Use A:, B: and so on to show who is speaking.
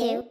A: two,